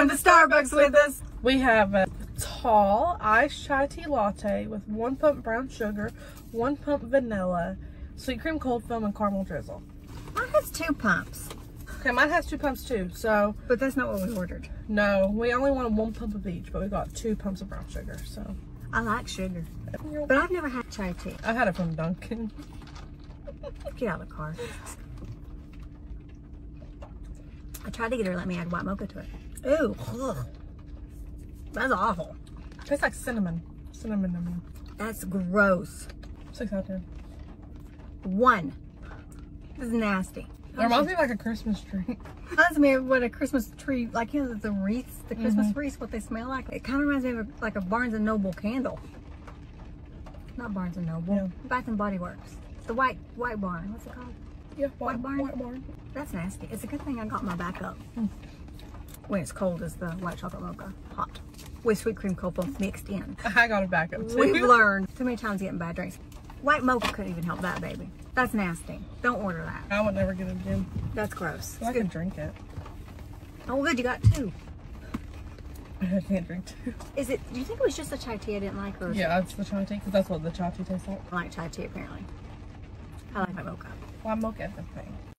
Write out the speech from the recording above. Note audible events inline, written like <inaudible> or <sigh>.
To Starbucks with us. We have a tall iced chai tea latte with one pump brown sugar, one pump vanilla, sweet cream cold foam, and caramel drizzle. Mine has two pumps, Okay, mine has two pumps too. So but that's not what we ordered. no, we only wanted one pump of each, but we got two pumps of brown sugar. So I like sugar, but I've never had chai tea. I had it from Dunkin'. Get out of the car. I tried to get her to let me add white mocha to it. Ooh, ugh. that's awful. Tastes like cinnamon. Cinnamon, I mean. That's gross. Six out of ten. One. This is nasty. It reminds me of like a Christmas tree. <laughs> Reminds me of what a Christmas tree, like you know, the wreaths, the Christmas Mm-hmm. wreaths, what they smell like. It kind of reminds me of a, like a Barnes and Noble candle. Not Barnes and Noble. Yeah. Bath and Body Works. The white white barn. What's it called? Yeah, White barn? White barn. That's nasty. It's a good thing I got my back up. Mm. When it's cold as the white chocolate mocha. Hot. With sweet cream cold foam mixed in. <laughs> I got a back up too. We've learned too many times getting bad drinks. White mocha couldn't even help that, baby. That's nasty. Don't order that. I would never get it again. That's gross. I can drink it. Oh, good. You got two. <laughs> I can't drink too. Is it? Do you think it was just the chai tea I didn't like, or Yeah, that's the chai tea because that's what the chai tea tastes like. I like chai tea apparently? I like my mocha. Well, okay at the thing.